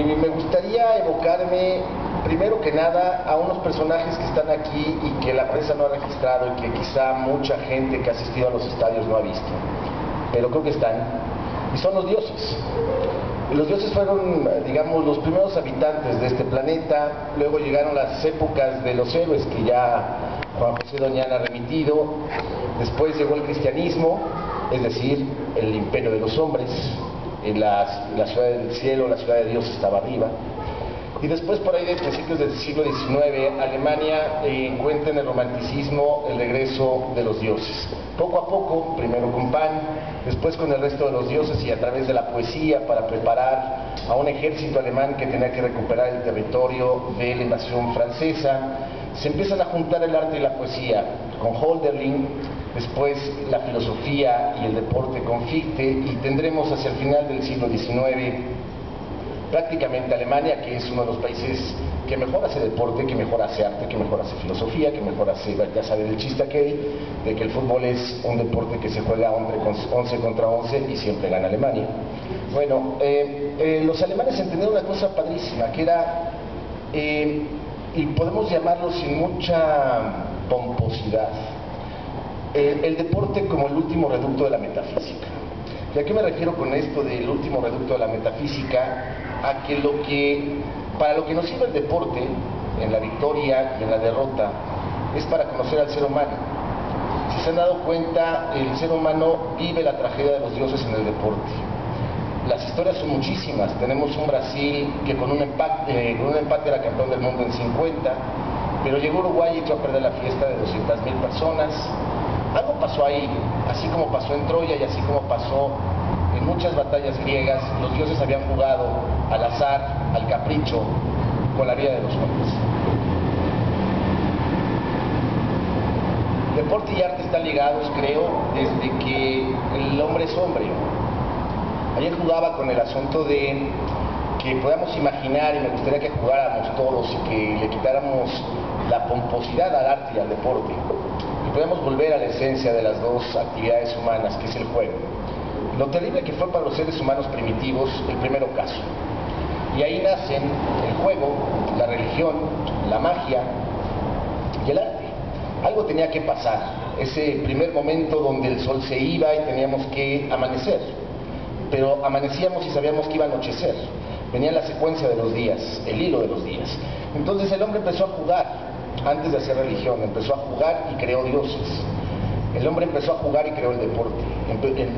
Y me gustaría evocarme, primero que nada, a unos personajes que están aquí y que la prensa no ha registrado y que quizá mucha gente que ha asistido a los estadios no ha visto. Pero creo que están. Y son los dioses. Los dioses fueron, digamos, los primeros habitantes de este planeta, luego llegaron las épocas de los héroes que ya Juan José Doñana ha remitido, después llegó el cristianismo, es decir, el imperio de los hombres, en la, ciudad del cielo, la ciudad de Dios estaba arriba, y después por ahí de principios del siglo XIX, Alemania eh, encuentra en el romanticismo el regreso de los dioses. Poco a poco, primero con Pan, después con el resto de los dioses y a través de la poesía para preparar a un ejército alemán que tenía que recuperar el territorio de la invasión francesa, se empiezan a juntar el arte y la poesía con Holderlin, después la filosofía y el deporte con Fichte y tendremos hacia el final del siglo XIX prácticamente Alemania, que es uno de los países que mejor hace deporte, que mejor hace arte, que mejor hace filosofía, que mejor hace, ya saben el chiste aquel, de que el fútbol es un deporte que se juega 11 contra 11 y siempre gana Alemania. Bueno, eh, eh, los alemanes entendieron una cosa padrísima, que era, eh, y podemos llamarlo sin mucha pomposidad, el deporte como el último reducto de la metafísica. ¿Y a qué me refiero con esto del último reducto de la metafísica? A que lo que, para lo que nos sirve el deporte, en la victoria y en la derrota, es para conocer al ser humano. Si se han dado cuenta, el ser humano vive la tragedia de los dioses en el deporte. Las historias son muchísimas. Tenemos un Brasil que con un empate, con un empate era campeón del mundo en 50, pero llegó Uruguay y echó a perder la fiesta de 200.000 personas. Algo pasó ahí, así como pasó en Troya y así como pasó en muchas batallas griegas, los dioses habían jugado al azar, al capricho, con la vida de los hombres. Deporte y arte están ligados, creo, desde que el hombre es hombre. Ayer jugaba con el asunto de que podamos imaginar, y me gustaría que jugáramos todos y que le quitáramos la pomposidad al arte y al deporte podemos volver a la esencia de las dos actividades humanas, que es el juego. Lo terrible que fue para los seres humanos primitivos el primero caso. Y ahí nacen el juego, la religión, la magia y el arte. Algo tenía que pasar, ese primer momento donde el sol se iba y teníamos que amanecer. Pero amanecíamos y sabíamos que iba a anochecer. Venía la secuencia de los días, el hilo de los días. Entonces el hombre empezó a jugar antes de hacer religión, empezó a jugar y creó dioses. El hombre empezó a jugar y creó el deporte.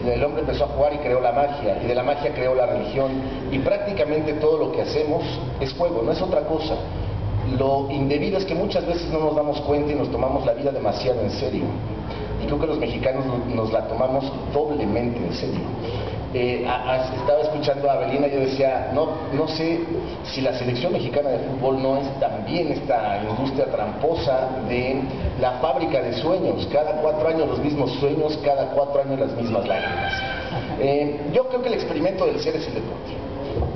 El hombre empezó a jugar y creó la magia. Y de la magia creó la religión. Y prácticamente todo lo que hacemos es juego, no es otra cosa. Lo indebido es que muchas veces no nos damos cuenta y nos tomamos la vida demasiado en serio. Y creo que los mexicanos nos la tomamos doblemente en serio. Eh, estaba escuchando a Abelina y yo decía, no, no sé si la selección mexicana de fútbol no es también esta industria tramposa de la fábrica de sueños, cada cuatro años los mismos sueños, cada cuatro años las mismas lágrimas. Eh, yo creo que el experimento del ser es el deporte.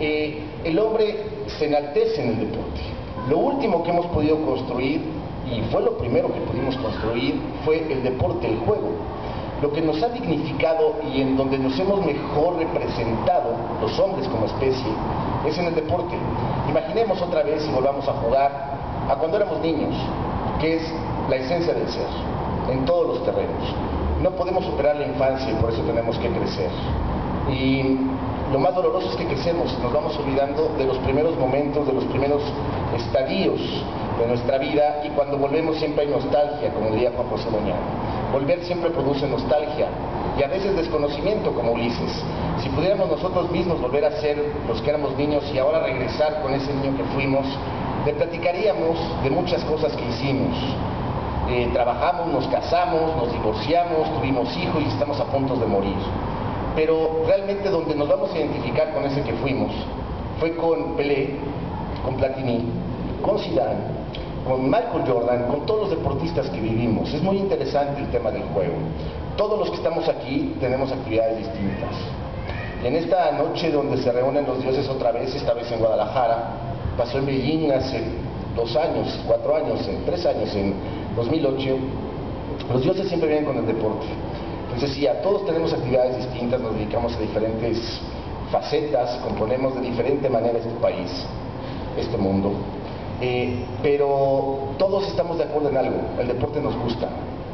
Eh, el hombre se enaltece en el deporte. Lo último que hemos podido construir, y fue lo primero que pudimos construir, fue el deporte, el juego lo que nos ha dignificado y en donde nos hemos mejor representado, los hombres como especie, es en el deporte. Imaginemos otra vez y volvamos a jugar a cuando éramos niños, que es la esencia del ser, en todos los terrenos. No podemos superar la infancia y por eso tenemos que crecer. Y lo más doloroso es que crecemos, nos vamos olvidando de los primeros momentos, de los primeros estadios de nuestra vida y cuando volvemos siempre hay nostalgia, como diría Juan José Volver siempre produce nostalgia y a veces desconocimiento, como Ulises. Si pudiéramos nosotros mismos volver a ser los que éramos niños y ahora regresar con ese niño que fuimos, le platicaríamos de muchas cosas que hicimos. Eh, trabajamos, nos casamos, nos divorciamos, tuvimos hijos y estamos a punto de morir. Pero realmente donde nos vamos a identificar con ese que fuimos fue con Pelé, con Platini, con Zidane, con Michael Jordan, con todos los deportistas que vivimos. Es muy interesante el tema del juego. Todos los que estamos aquí tenemos actividades distintas. En esta noche donde se reúnen los dioses otra vez, esta vez en Guadalajara, pasó en Beijing hace dos años, cuatro años, tres años, en 2008, los dioses siempre vienen con el deporte. Entonces, sí, a todos tenemos actividades distintas, nos dedicamos a diferentes facetas, componemos de diferente manera este país, este mundo, eh, pero todos estamos de acuerdo en algo, el deporte nos gusta,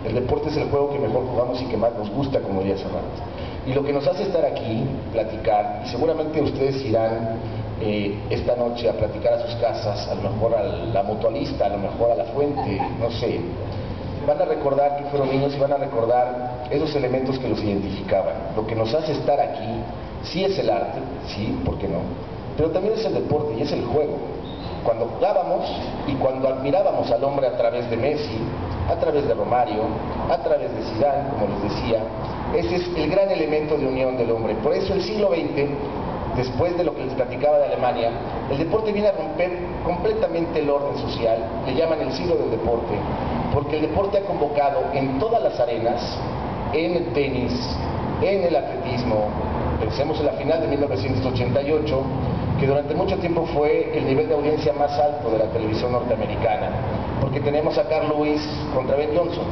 el deporte es el juego que mejor jugamos y que más nos gusta, como hace rato. Y lo que nos hace estar aquí, platicar, y seguramente ustedes irán eh, esta noche a platicar a sus casas, a lo mejor a la mutualista, a lo mejor a la fuente, no sé, van a recordar que fueron niños y van a recordar esos elementos que los identificaban. Lo que nos hace estar aquí, sí es el arte, sí, ¿por qué no? Pero también es el deporte y es el juego. Cuando jugábamos y cuando admirábamos al hombre a través de Messi, a través de Romario, a través de Zidane, como les decía, ese es el gran elemento de unión del hombre. Por eso el siglo XX, después de lo que les platicaba de Alemania, el deporte viene a romper completamente el orden social, le llaman el siglo del deporte, porque el deporte ha convocado en todas las arenas, en el tenis, en el atletismo, pensemos en la final de 1988, que durante mucho tiempo fue el nivel de audiencia más alto de la televisión norteamericana, porque tenemos a Carl Lewis contra Ben Johnson,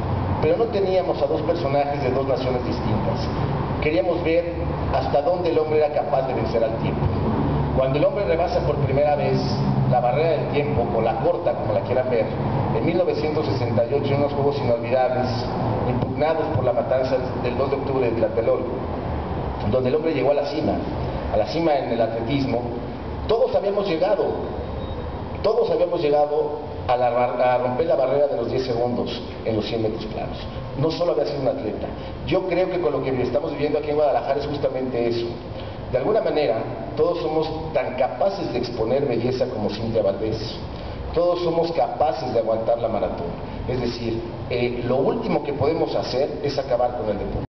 pero no teníamos a dos personajes de dos naciones distintas. Queríamos ver hasta dónde el hombre era capaz de vencer al tiempo. Cuando el hombre rebasa por primera vez la barrera del tiempo, o la corta, como la quieran ver, en 1968, en unos Juegos Inolvidables, impugnados por la matanza del 2 de octubre de Tlatelolco, donde el hombre llegó a la cima, a la cima en el atletismo, todos habíamos llegado, todos habíamos llegado a, romper la barrera de los 10 segundos en los 100 metros planos. No solo había sido un atleta. Yo creo que con lo que estamos viviendo aquí en Guadalajara es justamente eso. De alguna manera, todos somos tan capaces de exponer belleza como Cintia Valdés. Todos somos capaces de aguantar la maratón. Es decir, eh, lo último que podemos hacer es acabar con el deporte.